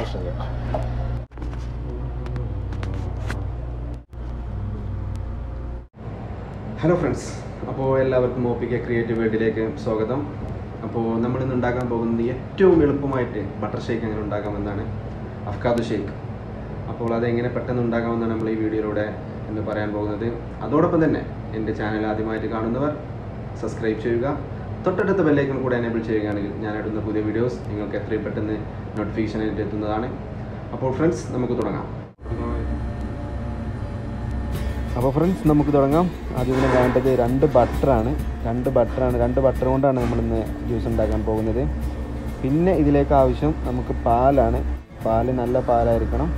പ്രശ്നമില്ല hello friends അപ്പോൾ എല്ലാവർക്കും ഒ പി കെ ക്രിയേറ്റീവ് വേൾഡിലേക്ക് സ്വാഗതം. അപ്പോൾ നമ്മളിന്ന് ഉണ്ടാക്കാൻ പോകുന്നത് ഏറ്റവും എളുപ്പമായിട്ട് ബട്ടർ ഷേക്ക് എങ്ങനെ ഉണ്ടാക്കാമെന്നാണ് അഫ്കാദ് ഷേക്ക്. അപ്പോൾ അതെങ്ങനെ പെട്ടെന്ന് ഉണ്ടാക്കാമെന്നാണ് നമ്മൾ ഈ വീഡിയോയിലൂടെ എന്ന് പറയാൻ പോകുന്നത്. അതോടൊപ്പം തന്നെ എന്റെ ചാനൽ ആദ്യമായിട്ട് കാണുന്നവർ സബ്സ്ക്രൈബ് ചെയ്യുക തൊട്ടടുത്ത ബെല്ലൈക്കൺ കൂടെ എനേബിൾ ചെയ്യുകയാണെങ്കിൽ ഞാൻ ഇടുന്ന പുതിയ വീഡിയോസ് നിങ്ങൾക്ക് എത്രയും പെട്ടെന്ന് നോട്ടിഫിക്കേഷൻ ആയിട്ട് എത്തുന്നതാണ്. അപ്പോൾ ഫ്രണ്ട്സ് നമുക്ക് തുടങ്ങാം. അപ്പോൾ ഫ്രണ്ട്സ് നമുക്ക് തുടങ്ങാം. ഇതിന് വേണ്ടത് രണ്ട് ബട്ടറാണ് രണ്ട് ബട്ടറാണ് രണ്ട് ബട്ടർ കൊണ്ടാണ് നമ്മളിന്ന് ജ്യൂസ് ഉണ്ടാക്കാൻ പോകുന്നത്. പിന്നെ ഇതിലേക്ക് ആവശ്യം നമുക്ക് പാലാണ്. പാൽ നല്ല പാലായിരിക്കണം.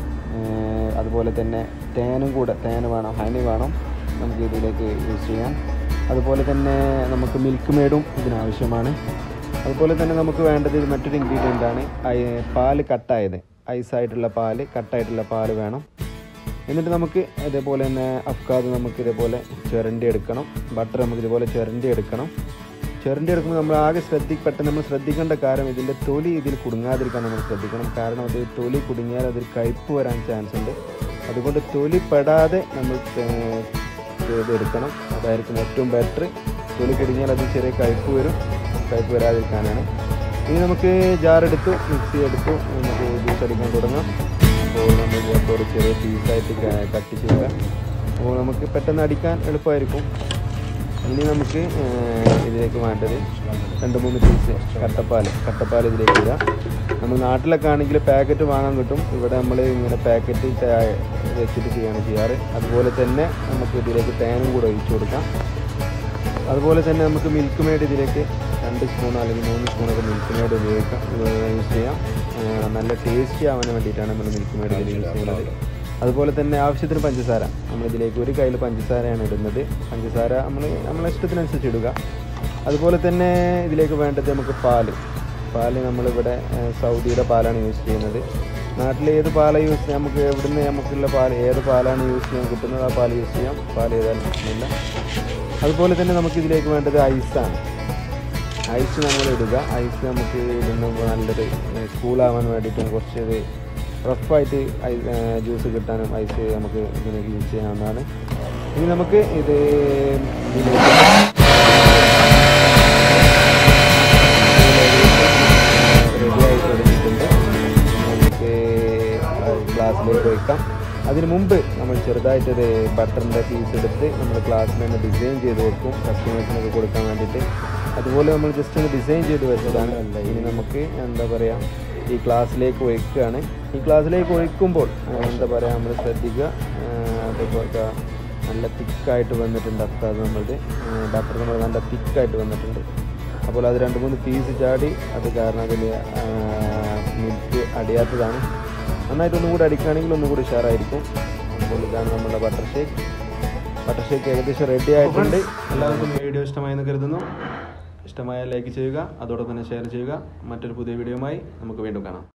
അതുപോലെ തന്നെ തേനും കൂടെ തേൻ വേണം ഹണി വേണം. നമുക്ക് ഇതിലേക്ക് യൂസ് ചെയ്യാൻ അതുപോലെ തന്നെ നമുക്ക് മിൽക്ക് മേഡും ഇതിനാവശ്യമാണ്. അതുപോലെ തന്നെ നമുക്ക് വേണ്ടത് മറ്റൊരു ഇൻഗ്രീഡിയന്റ് ആണ്. പാൽ കട്ടായത്. ഐസായിട്ടുള്ള പാൽ കട്ടായിട്ടുള്ള പാൽ വേണം. എന്നിട്ട് നമുക്ക് ഇതേപോലെ തന്നെ അഫ്കാദ് നമുക്ക് ഇതേപോലെ ചുരണ്ടി എടുക്കണം. ബട്ടർ നമുക്ക് ഇതുപോലെ ചുരണ്ടി എടുക്കണം. ചുരണ്ടി എടുക്കുമ്പോൾ നമ്മൾ ആകെ ശ്രദ്ധി പെട്ടെന്ന് നമ്മൾ ശ്രദ്ധിക്കേണ്ട കാര്യം ഇതിന്റെ തൊലി ഇതിൽ കുടുങ്ങാതിരിക്കാൻ നമ്മൾ ശ്രദ്ധിക്കണം. കാരണം അത് തൊലി കുടുങ്ങിയാൽ അതിൽ കയ്പ്പ് വരാൻ ചാൻസ് ഉണ്ട്. അതുകൊണ്ട് തൊലി പെടാതെ നമ്മൾ എടുക്കണം. അതായിരിക്കും ഏറ്റവും ബെറ്റർ തൊലി കുടുങ്ങിയാൽ അത് ചെറിയ കയ്പ്പ് വരും. കയ്പ്പ് വരാതിരിക്കാനാണ്. ഇനി നമുക്ക് ജാറെടുത്തു മിക്സി എടുത്തു. നമുക്ക് ജ്യൂസ് അടിക്കാൻ തുടങ്ങാം. അപ്പോൾ നമ്മൾ ഒരു ചെറിയ പീസായിട്ട് കട്ട് ചെയ്യുക അപ്പോൾ നമുക്ക് പെട്ടെന്ന് അടിക്കാൻ എളുപ്പമായിരിക്കും. ഇനി നമുക്ക് ഇതിലേക്ക് വേണ്ടത് രണ്ട് മൂന്ന് പീസ് കട്ടപ്പാൽ കട്ടപ്പാൽ ഇതിലേക്ക് ഇടുക നമ്മൾ നാട്ടിലൊക്കെ ആണെങ്കിൽ പാക്കറ്റ് വാങ്ങാൻ കിട്ടും. ഇവിടെ നമ്മൾ ഇങ്ങനെ പാക്കറ്റ് വെച്ചിട്ട് ചെയ്യാണ് ചെയ്യാറ്. അതുപോലെ തന്നെ നമുക്ക് ഇതിലേക്ക് തേനും കൂടെ ഒഴിച്ചു കൊടുക്കാം. അതുപോലെ തന്നെ നമുക്ക് മിൽക്ക് മേഡ് ഇതിലേക്ക് രണ്ട് സ്പൂൺ അല്ലെങ്കിൽ മൂന്ന് സ്പൂണൊക്കെ മിൽക്ക് മേഡ് ഉപയോഗിക്കാം. യൂസ് ചെയ്യാം. നല്ല ടേസ്റ്റി ആവാൻ വേണ്ടിയിട്ടാണ് നമ്മൾ മിൽക്ക് മേഡ് ഇതിൽ യൂസ് ചെയ്യുന്നത്. അതുപോലെ തന്നെ ആവശ്യത്തിന് പഞ്ചസാര. നമ്മൾ ഇതിലേക്ക് ഒരു കയ്യിൽ പഞ്ചസാരയാണ് ഇടുന്നത്. പഞ്ചസാര നമ്മൾ നമ്മളെ ഇഷ്ടത്തിനനുസരിച്ച് ഇടുക. അതുപോലെ തന്നെ ഇതിലേക്ക് വേണ്ടത് നമുക്ക് പാൽ. പാൽ നമ്മളിവിടെ സൗദിയുടെ പാലാണ് യൂസ് ചെയ്യുന്നത്. നാട്ടിൽ ഏത് പാലാണ് യൂസ് ചെയ്യാം? നമുക്ക് എവിടുന്ന് നമുക്കുള്ള പാൽ ഏത് പാലാണ് യൂസ് ചെയ്യാൻ കിട്ടുന്നത് ആ പാൽ യൂസ് ചെയ്യാം. പാൽ ഏതായാലും പ്രശ്നമില്ല അതുപോലെ തന്നെ നമുക്ക് ഇതിലേക്ക് വേണ്ടത് ഐസാണ് ഐസ് നമ്മൾ ഇടുക. ഐസ് നമുക്ക് ഇടുമ്പോൾ നല്ലൊരു കൂളാവാൻ വേണ്ടിയിട്ടും കുറച്ചൊരു റഫായിട്ട് ജ്യൂസ് കിട്ടാനും ഐസ് നമുക്ക് ഇതിലേക്ക് യൂസ് ചെയ്യാവുന്നതാണ്. ഇനി നമുക്ക് ഇത് ഗ്ലാസ്സിലേക്ക് വയ്ക്കാം അതിന് മുമ്പ് നമ്മൾ ചെറുതായിട്ടൊരു ബട്ടറിന്റെ പീസ് എടുത്ത് നമ്മൾ ക്ലാസ്സിൽ തന്നെ ഡിസൈൻ ചെയ്ത് വെക്കും കസ്റ്റമേഴ്സിനൊക്കെ കൊടുക്കാൻ വേണ്ടിയിട്ട്. അതുപോലെ നമ്മൾ ജസ്റ്റ് ഒന്ന് ഡിസൈൻ ചെയ്ത് വെച്ചതാണ്. ഇനി നമുക്ക് എന്താ പറയുക ഈ ക്ലാസ്സിലേക്ക് ഒഴിക്കുകയാണ്. ഈ ക്ലാസ്സിലേക്ക് ഒഴിക്കുമ്പോൾ എന്താ പറയുക നമ്മൾ ശ്രദ്ധിക്കുക. അതുപോലെ നല്ല തിക്കായിട്ട് വന്നിട്ടുണ്ട് അത്ര നമ്മളുടെ. ബട്ടർ നമ്മൾ നല്ല തിക്കായിട്ട് വന്നിട്ടുണ്ട്. അപ്പോൾ അത് രണ്ട് മൂന്ന് പീസ് ചാടി അത് കാരണം അതിൽ മിൽക്ക് അടിയാത്തതാണ്. നന്നായിട്ട് ഒന്നും കൂടി അടിക്കുകയാണെങ്കിൽ ഒന്നും കൂടി ഉഷാറായിരിക്കും. അപ്പോൾ ഇതാണ് നമ്മുടെ ബട്ടർ ഷേക്ക് ബട്ടർ ഷേക്ക് ഏകദേശം റെഡി ആയിട്ടുണ്ട്. എല്ലാവർക്കും ഈ വീഡിയോ ഇഷ്ടമായെന്ന് കരുതുന്നു. ഇഷ്ടമായ ലൈക്ക് ചെയ്യുക അതോടൊപ്പം തന്നെ ഷെയർ ചെയ്യുക. മറ്റൊരു പുതിയ വീഡിയോയുമായി നമുക്ക് വീണ്ടും കാണാം.